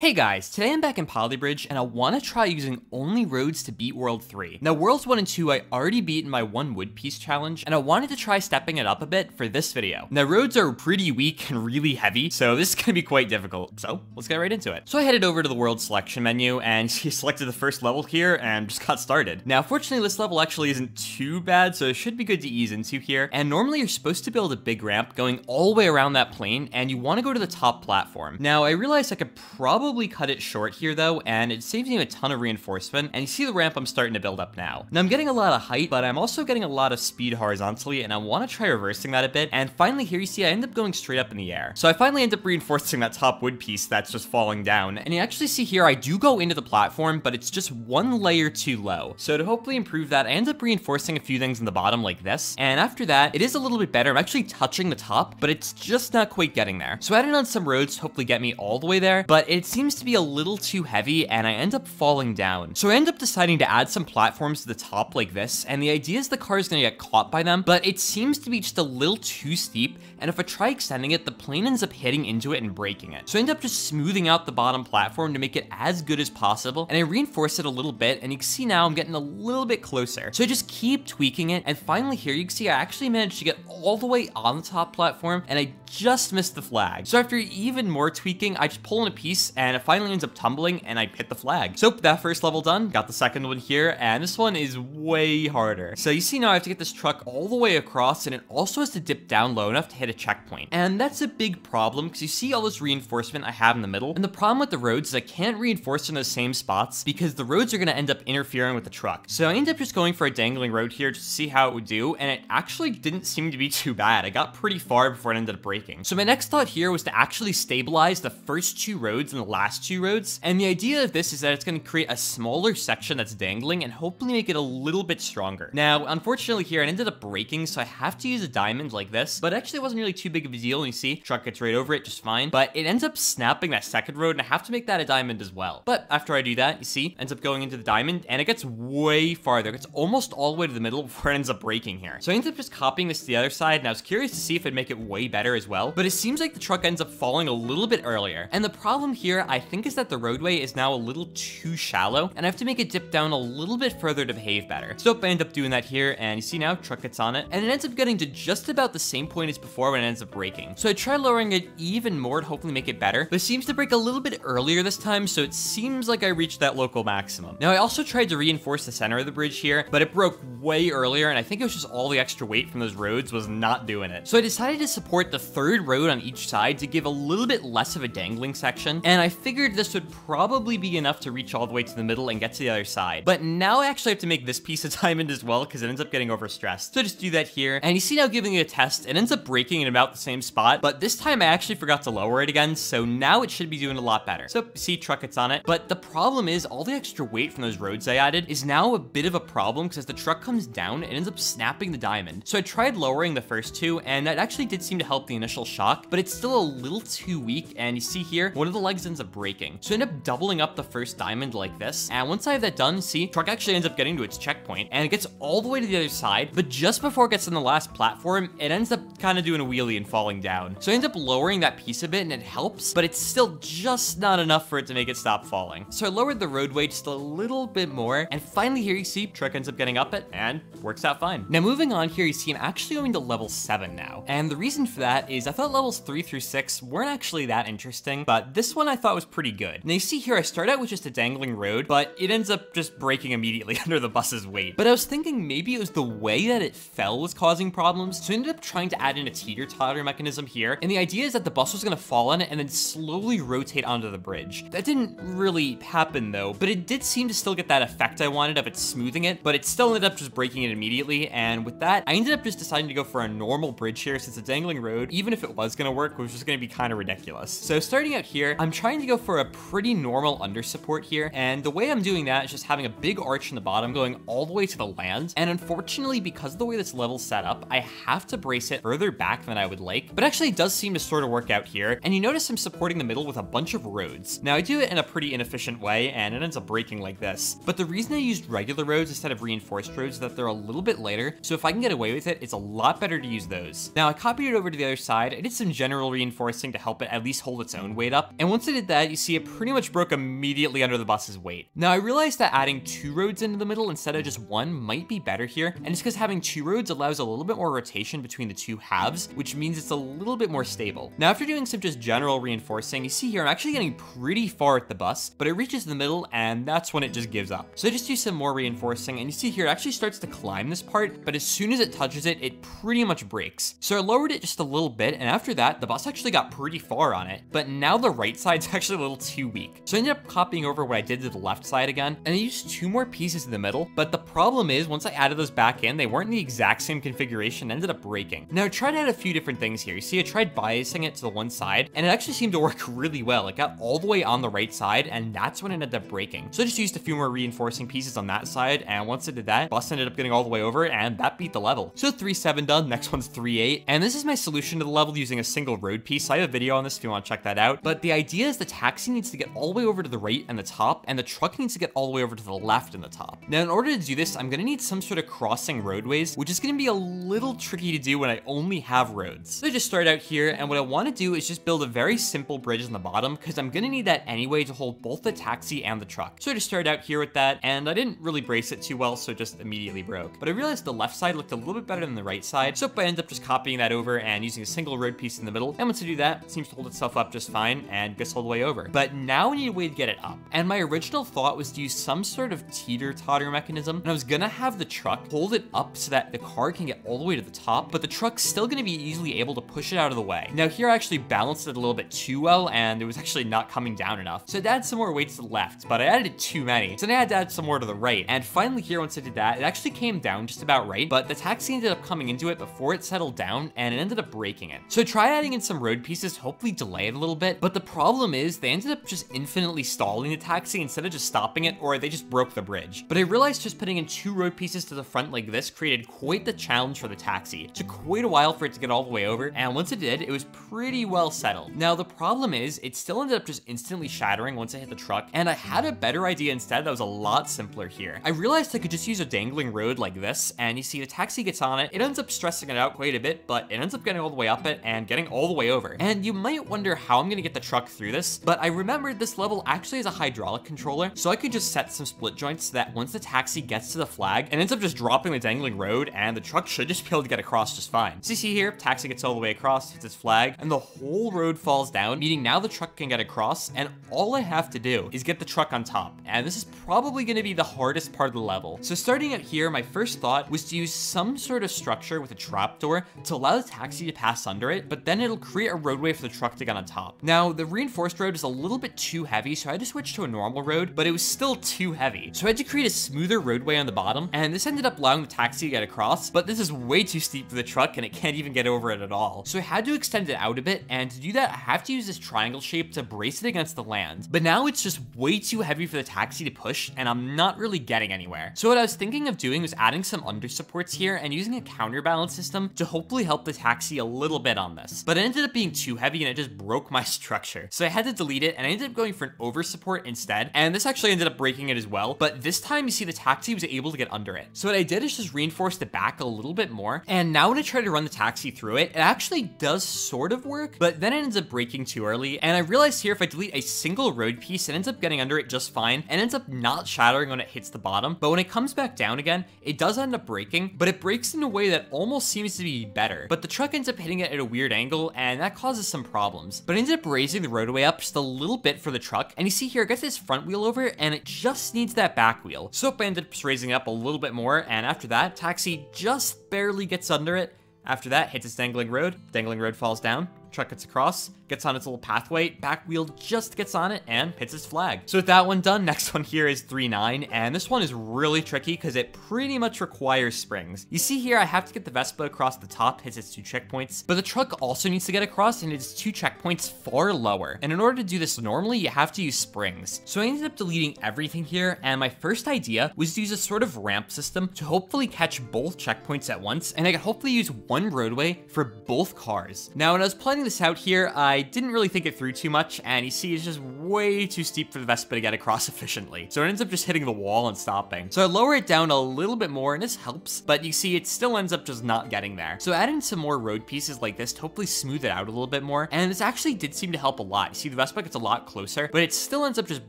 Hey guys, today I'm back in Poly Bridge and I want to try using only roads to beat World 3. Now Worlds 1 and 2 I already beat in my one wood piece challenge and I wanted to try stepping it up a bit for this video. Now roads are pretty weak and really heavy so this is going to be quite difficult, so let's get right into it. So I headed over to the world selection menu and selected the first level here and just got started. Now fortunately this level actually isn't too bad so it should be good to ease into here and normally you're supposed to build a big ramp going all the way around that plane and you want to go to the top platform. Now I realized I could probably probably cut it short here though, and it saves me a ton of reinforcement, and you see the ramp I'm starting to build up now. Now I'm getting a lot of height, but I'm also getting a lot of speed horizontally, and I want to try reversing that a bit, and finally here you see I end up going straight up in the air. So I finally end up reinforcing that top wood piece that's just falling down, and you actually see here I do go into the platform, but it's just one layer too low. So to hopefully improve that, I end up reinforcing a few things in the bottom like this, and after that, it is a little bit better. I'm actually touching the top, but it's just not quite getting there. So adding on some roads to hopefully get me all the way there, but it seems to be a little too heavy and I end up falling down. So I end up deciding to add some platforms to the top like this, and the idea is the car is gonna get caught by them, but it seems to be just a little too steep, and if I try extending it, the plane ends up hitting into it and breaking it. So I end up just smoothing out the bottom platform to make it as good as possible, and I reinforce it a little bit, and you can see now I'm getting a little bit closer. So I just keep tweaking it, and finally here you can see I actually managed to get all the way on the top platform, and I just missed the flag. So after even more tweaking, I just pull in a piece, and it finally ends up tumbling and I hit the flag. So that first level done, got the second one here, and this one is way harder. So you see now I have to get this truck all the way across and it also has to dip down low enough to hit a checkpoint. And that's a big problem because you see all this reinforcement I have in the middle. And the problem with the roads is I can't reinforce in those same spots because the roads are gonna end up interfering with the truck. So I ended up just going for a dangling road here to see how it would do, and it actually didn't seem to be too bad. I got pretty far before it ended up breaking. So my next thought here was to actually stabilize the first two roads and the last two roads and the idea of this is that it's going to create a smaller section that's dangling and hopefully make it a little bit stronger. Now, unfortunately here, it ended up breaking, so I have to use a diamond like this, but actually it wasn't really too big of a deal. You see, truck gets right over it just fine, but it ends up snapping that second road, and I have to make that a diamond as well. But after I do that, you see, ends up going into the diamond, and it gets way farther. It's almost all the way to the middle before it ends up breaking here. So I ended up just copying this to the other side, and I was curious to see if it'd make it way better as well, but it seems like the truck ends up falling a little bit earlier. And the problem here, I think, is that the roadway is now a little too shallow, and I have to make it dip down a little bit further to behave better. So I end up doing that here, and you see now, truck gets on it, and it ends up getting to just about the same point as before when it ends up breaking. So I try lowering it even more to hopefully make it better, but it seems to break a little bit earlier this time, so it seems like I reached that local maximum. Now I also tried to reinforce the center of the bridge here, but it broke way earlier, and I think it was just all the extra weight from those roads was not doing it. So I decided to support the third road on each side to give a little bit less of a dangling section, and I figured this would probably be enough to reach all the way to the middle and get to the other side. But now I actually have to make this piece of diamond as well because it ends up getting overstressed. So just do that here. And you see now giving it a test, it ends up breaking in about the same spot, but this time I actually forgot to lower it again, so now it should be doing a lot better. So see, truck it's on it. But the problem is all the extra weight from those roads I added is now a bit of a problem because as the truck comes down, it ends up snapping the diamond. So I tried lowering the first two, and that actually did seem to help the initial shock, but it's still a little too weak. And you see here, one of the legs ends up breaking. So I end up doubling up the first diamond like this. And once I have that done, see, truck actually ends up getting to its checkpoint and it gets all the way to the other side. But just before it gets on the last platform, it ends up kind of doing a wheelie and falling down. So I end up lowering that piece a bit and it helps, but it's still just not enough for it to make it stop falling. So I lowered the roadway just a little bit more. And finally here you see truck ends up getting up it and works out fine. Now moving on here, you see I'm actually going to level seven now. And the reason for that is I thought levels three through six weren't actually that interesting, but this one I thought was pretty good. Now you see here, I start out with just a dangling road, but it ends up just breaking immediately under the bus's weight. But I was thinking maybe it was the way that it fell was causing problems, so I ended up trying to add in a teeter-totter mechanism here, and the idea is that the bus was gonna fall on it and then slowly rotate onto the bridge. That didn't really happen though, but it did seem to still get that effect I wanted of it smoothing it, but it still ended up just breaking it immediately, and with that, I ended up just deciding to go for a normal bridge here since a dangling road, even if it was gonna work, was just gonna be kind of ridiculous. So starting out here, I'm trying to go for a pretty normal under support here. And the way I'm doing that is just having a big arch in the bottom going all the way to the land. And unfortunately, because of the way this level's set up, I have to brace it further back than I would like, but actually it does seem to sort of work out here, and you notice I'm supporting the middle with a bunch of roads. Now I do it in a pretty inefficient way, and it ends up breaking like this, but the reason I used regular roads instead of reinforced roads is that they're a little bit lighter, so if I can get away with it, it's a lot better to use those. Now I copied it over to the other side, I did some general reinforcing to help it at least hold its own weight up, and once I did that, you see it pretty much broke immediately under the bus's weight. Now I realized that adding two roads into the middle instead of just one might be better here, and it's because having two roads allows a little bit more rotation between the two halves, which means it's a little bit more stable. Now after doing some just general reinforcing, you see here I'm actually getting pretty far at the bus, but it reaches the middle and that's when it just gives up. So I just do some more reinforcing and you see here it actually starts to climb this part, but as soon as it touches it, it pretty much breaks. So I lowered it just a little bit and after that, the bus actually got pretty far on it, but now the right side's actually a little too weak. So I ended up copying over what I did to the left side again, and I used two more pieces in the middle, but the problem is once I added those back in, they weren't in the exact same configuration, ended up breaking. Now I tried out a few different things here. You see, I tried biasing it to the one side, and it actually seemed to work really well. It got all the way on the right side, and that's when it ended up breaking. So I just used a few more reinforcing pieces on that side, and once I did that, bus ended up getting all the way over, and that beat the level. So 3-7 done, next one's 3-8, and this is my solution to the level using a single road piece. I have a video on this if you want to check that out, but the idea is the taxi needs to get all the way over to the right and the top, and the truck needs to get all the way over to the left and the top. Now, in order to do this, I'm gonna need some sort of crossing roadways, which is gonna be a little tricky to do when I only have roads. So I just start out here, and what I wanna do is just build a very simple bridge in the bottom, because I'm gonna need that anyway to hold both the taxi and the truck. So I just started out here with that, and I didn't really brace it too well, so it just immediately broke. But I realized the left side looked a little bit better than the right side, so I ended up just copying that over and using a single road piece in the middle. And once I do that, it seems to hold itself up just fine and gets all the way over. But now we need a way to get it up. And my original thought was to use some sort of teeter-totter mechanism, and I was gonna have the truck hold it up so that the car can get all the way to the top, but the truck's still gonna be easily able to push it out of the way. Now here I actually balanced it a little bit too well, and it was actually not coming down enough. So I added some more weights to the left, but I added too many. So then I had to add some more to the right. And finally here, once I did that, it actually came down just about right, but the taxi ended up coming into it before it settled down, and it ended up breaking it. So tried adding in some road pieces, hopefully delay it a little bit, but the problem is they ended up just infinitely stalling the taxi instead of just stopping it, or they just broke the bridge. But I realized just putting in two road pieces to the front like this created quite the challenge for the taxi. It took quite a while for it to get all the way over, and once it did, it was pretty well settled. Now the problem is, it still ended up just instantly shattering once I hit the truck, and I had a better idea instead that was a lot simpler here. I realized I could just use a dangling road like this, and you see the taxi gets on it, it ends up stressing it out quite a bit, but it ends up getting all the way up it and getting all the way over. And you might wonder how I'm gonna get the truck through this, but I remembered this level actually has a hydraulic controller, so I could just set some split joints so that once the taxi gets to the flag, it ends up just dropping the dangling road, and the truck should just be able to get across just fine. So you see here, taxi gets all the way across, hits its flag, and the whole road falls down, meaning now the truck can get across, and all I have to do is get the truck on top. And this is probably gonna be the hardest part of the level. So starting out here, my first thought was to use some sort of structure with a trapdoor to allow the taxi to pass under it, but then it'll create a roadway for the truck to get on top. Now, the reinforced road is a little bit too heavy, so I had to switch to a normal road, but it was still too heavy. So I had to create a smoother roadway on the bottom, and this ended up allowing the taxi to get across, but this is way too steep for the truck, and it can't even get over it at all. So I had to extend it out a bit, and to do that, I have to use this triangle shape to brace it against the land. But now it's just way too heavy for the taxi to push, and I'm not really getting anywhere. So what I was thinking of doing was adding some under supports here and using a counterbalance system to hopefully help the taxi a little bit on this. But it ended up being too heavy and it just broke my structure. So I had to delete it and I ended up going for an over support instead. And this actually ended up breaking it as well. But this time you see the taxi was able to get under it. So what I did is just reinforce the back a little bit more. And now when I try to run the taxi through it, it actually does sort of work, but then it ends up breaking too early. And I realized here if I delete a single road piece, it ends up getting under it just fine and ends up not shattering when it hits the bottom. But when it comes back down again, it does end up breaking, but it breaks in a way that almost seems to be better. But the truck ends up hitting it at a weird angle and that causes some problems. But I ended up raising the roadway up just a little bit for the truck. And you see here, I got this front wheel over and it just needs that back wheel. So I ended up raising it up a little bit more. And after that, taxi just barely gets under it. After that, hits its dangling road, dangling road falls down, truck gets across, gets on its little pathway, back wheel just gets on it, and hits its flag. So with that one done, next one here is 3-9, and this one is really tricky because it pretty much requires springs. You see here, I have to get the Vespa across the top, hits its two checkpoints, but the truck also needs to get across and it's two checkpoints far lower. And in order to do this normally, you have to use springs. So I ended up deleting everything here, and my first idea was to use a sort of ramp system to hopefully catch both checkpoints at once, and I could hopefully use one roadway for both cars. Now, when I was planning this out here, I didn't really think it through too much, and you see it's just way too steep for the Vespa to get across efficiently. So it ends up just hitting the wall and stopping. So I lower it down a little bit more, and this helps, but you see it still ends up just not getting there. So adding some more road pieces like this to hopefully smooth it out a little bit more, and this actually did seem to help a lot. You see the Vespa gets a lot closer, but it still ends up just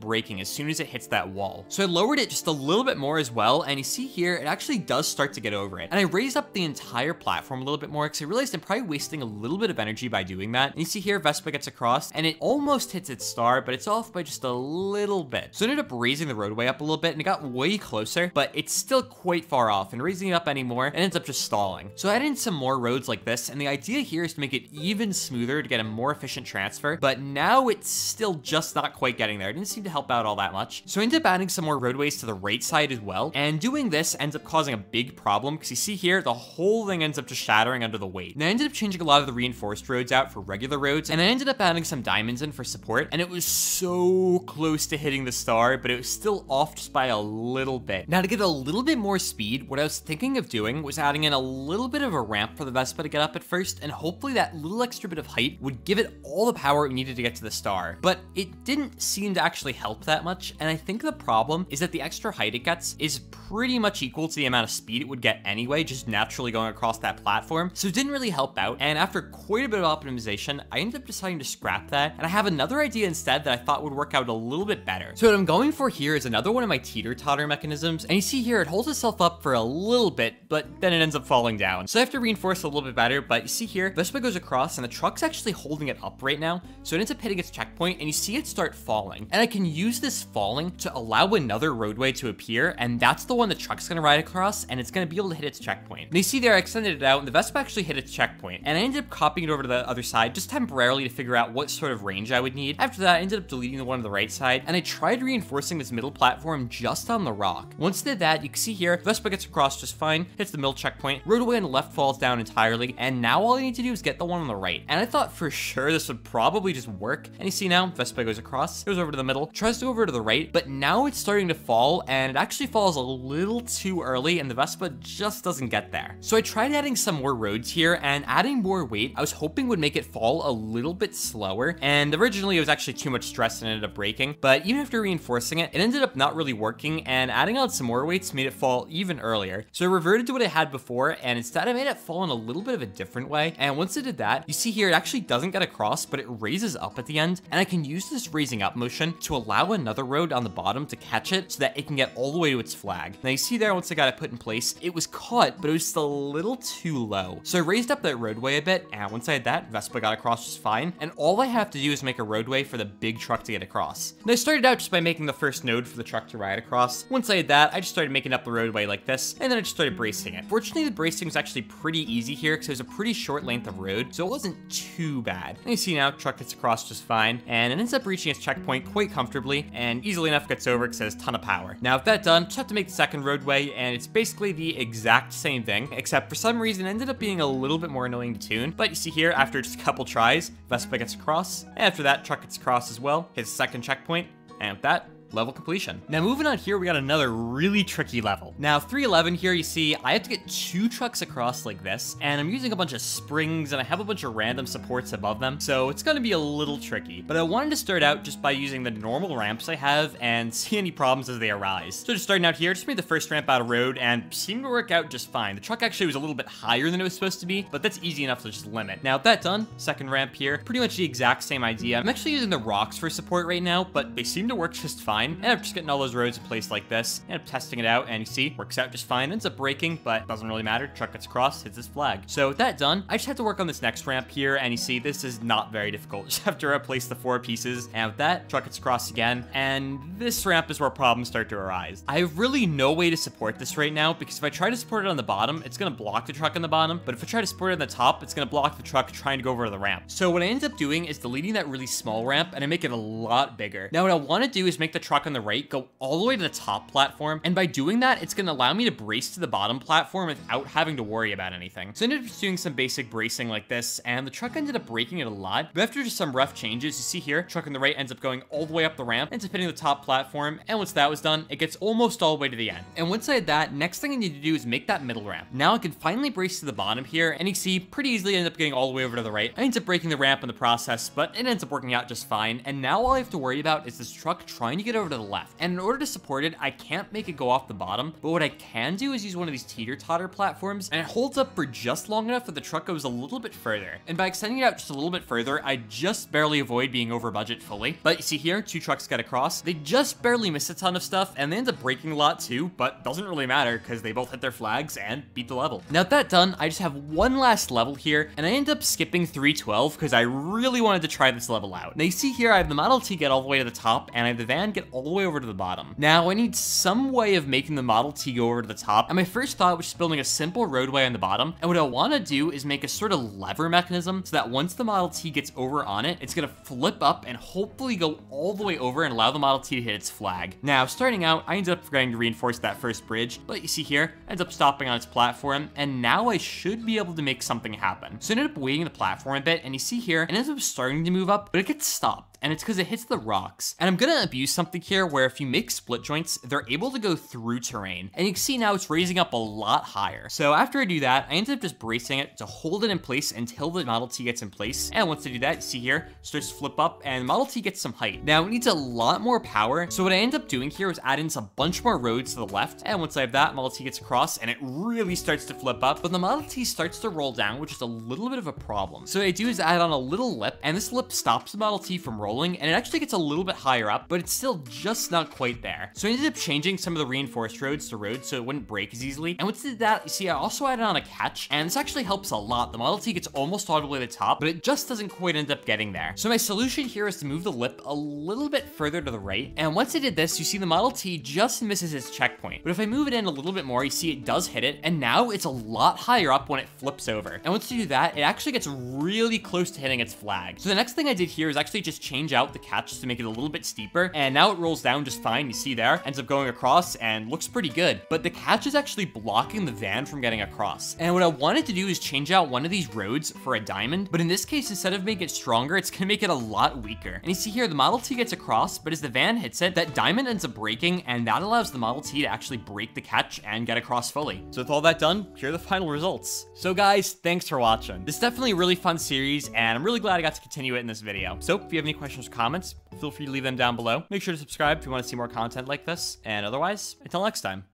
breaking as soon as it hits that wall. So I lowered it just a little bit more as well, and you see here, it actually does start to get over it. And I raised up the entire platform a little bit more because I realized I'm probably wasting a little bit of energy by doing that. And you see here, Vespa gets across, and it almost hits its star, but it's off by just a little bit. So I ended up raising the roadway up a little bit, and it got way closer, but it's still quite far off, and raising it up anymore, it ends up just stalling. So I added in some more roads like this, and the idea here is to make it even smoother to get a more efficient transfer, but now it's still just not quite getting there. It didn't seem to help out all that much. So I ended up adding some more roadways to the right side as well, and doing this ends up causing a big problem, because you see here, the whole thing ends up just shattering under the weight. And I ended up changing a lot of the reinforced roads out for regular roads, and I ended up adding some diamonds in for support, and it was so close to hitting the star, but it was still off just by a little bit. Now to get a little bit more speed, what I was thinking of doing was adding in a little bit of a ramp for the Vespa to get up at first, and hopefully that little extra bit of height would give it all the power it needed to get to the star. But it didn't seem to actually help that much, and I think the problem is that the extra height it gets is pretty much equal to the amount of speed it would get anyway, just naturally going across that platform, so it didn't really help out, and after quite a bit of optimization, I ended up deciding to scrap that, and I have another idea instead that I thought would work out a little bit better. So what I'm going for here is another one of my teeter-totter mechanisms, and you see here, it holds itself up for a little bit, but then it ends up falling down. So I have to reinforce a little bit better, but you see here, Vespa goes across, and the truck's actually holding it up right now, so it ends up hitting its checkpoint, and you see it start falling. And I can use this falling to allow another roadway to appear, and that's the one the truck's gonna ride across, and it's gonna be able to hit its checkpoint. And you see there, I extended it out, and the Vespa actually hit its checkpoint, and I ended up copying it over to the other side, just temporarily to figure out what sort of range I would need. After that, I ended up deleting the one on the right side, and I tried reinforcing this middle platform just on the rock. Once did that, you can see here, Vespa gets across just fine, hits the middle checkpoint, roadway on the left falls down entirely, and now all I need to do is get the one on the right. And I thought for sure this would probably just work, and you see now, Vespa goes across, goes over to the middle, tries to go over to the right, but now it's starting to fall, and it actually falls a little too early, and the Vespa just doesn't get there. So I tried adding some more roads here, and adding more weight, I was hoping would make it fall a little bit slower, and originally it was actually too much stress and ended up breaking, but even after reinforcing it, it ended up not really working, and adding on some more weights made it fall even earlier. So I reverted to what I had before, and instead I made it fall in a little bit of a different way, and once I did that, you see here it actually doesn't get across, but it raises up at the end, and I can use this raising up motion to allow another road on the bottom to catch it so that it can get all the way to its flag. Now you see there, once I got it put in place, it was caught, but it was still a little too low. So I raised up that roadway a bit, and once I had that, Vespa got across just fine, and all I have to do is make a roadway for the big truck to get across. And I started out just by making the first node for the truck to ride across. Once I had that, I just started making up the roadway like this, and then I just started bracing it. Fortunately, the bracing was actually pretty easy here because it was a pretty short length of road, so it wasn't too bad. And you see now, truck gets across just fine, and it ends up reaching its checkpoint quite comfortably, and easily enough gets over it has a ton of power. Now, with that done, just have to make the second roadway, and it's basically the exact same thing, except for some reason ended up being a little bit more annoying to tune. But you see here, after just couple tries, Vespa gets across, after that, truck gets across as well, his second checkpoint, and with that, level completion. Now moving on here, we got another really tricky level. Now 311 here, you see, I have to get two trucks across like this, and I'm using a bunch of springs, and I have a bunch of random supports above them, so it's gonna be a little tricky. But I wanted to start out just by using the normal ramps I have and see any problems as they arise. So just starting out here, just made the first ramp out of road, and seemed to work out just fine. The truck actually was a little bit higher than it was supposed to be, but that's easy enough to just limit. Now that done, second ramp here, pretty much the exact same idea. I'm actually using the rocks for support right now, but they seem to work just fine fine. And I'm just getting all those roads in place like this. And I'm testing it out, and you see, works out just fine. Ends up breaking, but doesn't really matter. Truck gets across, hits his flag. So with that done, I just have to work on this next ramp here, and you see, this is not very difficult. Just have to replace the four pieces, and with that, truck gets across again, and this ramp is where problems start to arise. I have really no way to support this right now, because if I try to support it on the bottom, it's gonna block the truck on the bottom, but if I try to support it on the top, it's gonna block the truck trying to go over the ramp. So what I end up doing is deleting that really small ramp, and I make it a lot bigger. Now what I wanna do is make the truck on the right go all the way to the top platform, and by doing that, it's gonna allow me to brace to the bottom platform without having to worry about anything. So I ended up doing some basic bracing like this, and the truck ended up breaking it a lot, but after just some rough changes, you see here, truck on the right ends up going all the way up the ramp, ends up hitting the top platform, and once that was done, it gets almost all the way to the end. And once I had that, next thing I need to do is make that middle ramp. Now I can finally brace to the bottom here, and you see, pretty easily end up getting all the way over to the right. I end up breaking the ramp in the process, but it ends up working out just fine, and now all I have to worry about is this truck trying to get over to the left. And in order to support it, I can't make it go off the bottom, but what I can do is use one of these teeter-totter platforms, and it holds up for just long enough that the truck goes a little bit further. And by extending it out just a little bit further, I just barely avoid being over budget fully. But you see here, two trucks get across. They just barely miss a ton of stuff, and they end up breaking a lot too, but doesn't really matter because they both hit their flags and beat the level. Now that done, I just have one last level here, and I end up skipping 312 because I really wanted to try this level out. Now you see here, I have the Model T get all the way to the top, and I have the van get all the way over to the bottom. Now I need some way of making the Model T go over to the top, and my first thought was just building a simple roadway on the bottom, and what I want to do is make a sort of lever mechanism so that once the Model T gets over on it, it's gonna flip up and hopefully go all the way over and allow the Model T to hit its flag. Now, starting out, I ended up forgetting to reinforce that first bridge, but you see here, ends up stopping on its platform, and now I should be able to make something happen. So I ended up weighting the platform a bit, and you see here, it ends up starting to move up, but it gets stopped and it's because it hits the rocks. And I'm gonna abuse something here where if you make split joints, they're able to go through terrain. And you can see now it's raising up a lot higher. So after I do that, I ended up just bracing it to hold it in place until the Model T gets in place. And once I do that, see here, starts to flip up and Model T gets some height. Now it needs a lot more power. So what I end up doing here is add in a bunch more roads to the left. And once I have that, Model T gets across and it really starts to flip up. But the Model T starts to roll down, which is a little bit of a problem. So what I do is add on a little lip and this lip stops the Model T from rolling and it actually gets a little bit higher up, but it's still just not quite there. So I ended up changing some of the reinforced roads to roads so it wouldn't break as easily. And once I did that, you see, I also added on a catch, and this actually helps a lot. The Model T gets almost all the way to the top, but it just doesn't quite end up getting there. So my solution here is to move the lip a little bit further to the right. And once I did this, you see the Model T just misses its checkpoint. But if I move it in a little bit more, you see it does hit it, and now it's a lot higher up when it flips over. And once you do that, it actually gets really close to hitting its flag. So the next thing I did here is actually just change out the catch to make it a little bit steeper, and now it rolls down just fine, you see there, ends up going across and looks pretty good, but the catch is actually blocking the van from getting across. And what I wanted to do is change out one of these roads for a diamond, but in this case, instead of making it stronger, it's gonna make it a lot weaker. And you see here, the Model T gets across, but as the van hits it, that diamond ends up breaking, and that allows the Model T to actually break the catch and get across fully. So with all that done, here are the final results. So guys, thanks for watching. This is definitely a really fun series, and I'm really glad I got to continue it in this video. So if you have any questions or comments, feel free to leave them down below. Make sure to subscribe if you want to see more content like this, and otherwise, until next time.